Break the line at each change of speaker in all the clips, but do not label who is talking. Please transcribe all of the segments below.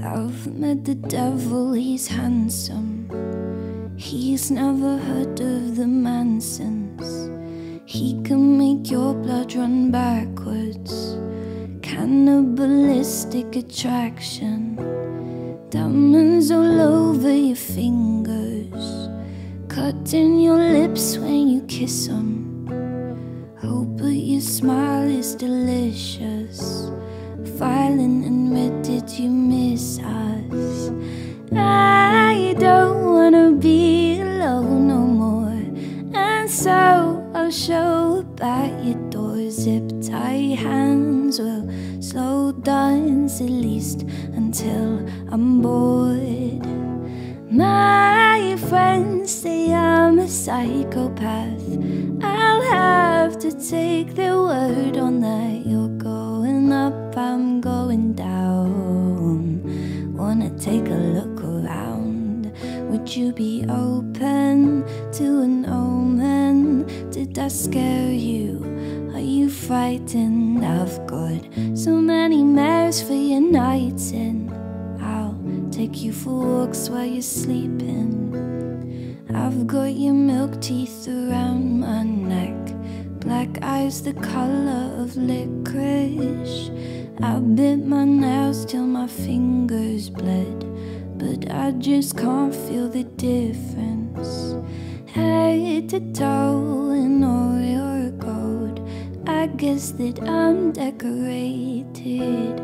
I've met the devil, he's handsome. He's never heard of the Mansons. He can make your blood run backwards. Cannibalistic attraction. Diamonds all over your fingers. Cutting your lips when you kiss them. But your smile is delicious. Violent and red, did you so I'll show up at your door. Zip tie hands will slow dance at least until I'm bored. My friends say I'm a psychopath. I'll have to take their word on that. You're going up, I'm going down. Wanna take a look around? Would you be open to an omen? Scare you? Are you frightened? I've got so many mares for your nights in. I'll take you for walks while you're sleeping. I've got your milk teeth around my neck, black eyes the color of licorice. I bit my nails till my fingers bled, but I just can't feel the difference. Head to toe guess that I'm decorated.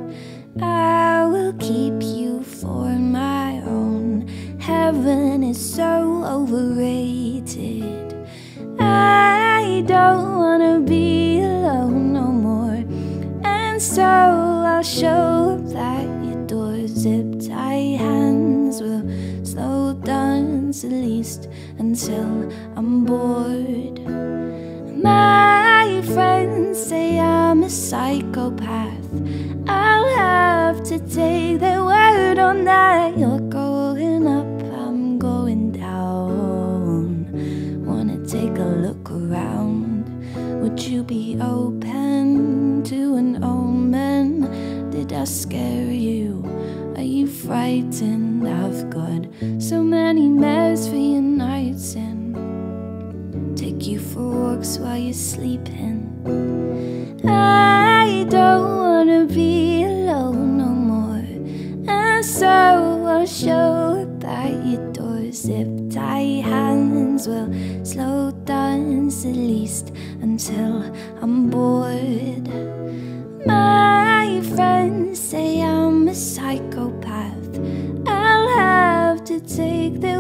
I will keep you for my own. Heaven is so overrated. I don't wanna be alone no more. And so I'll show up at your door. Zip tie hands will slow dance at least until I'm bored. Say I'm a psychopath. I'll have to take their word on that. You're going up, I'm going down. Wanna take a look around? Would you be open to an omen? Did I scare you? Are you frightened? I've got so sleeping. I don't wanna be alone no more. And so I'll show up at your door. Zip tie hands will slow dance at least until I'm bored. My friends say I'm a psychopath. I'll have to take their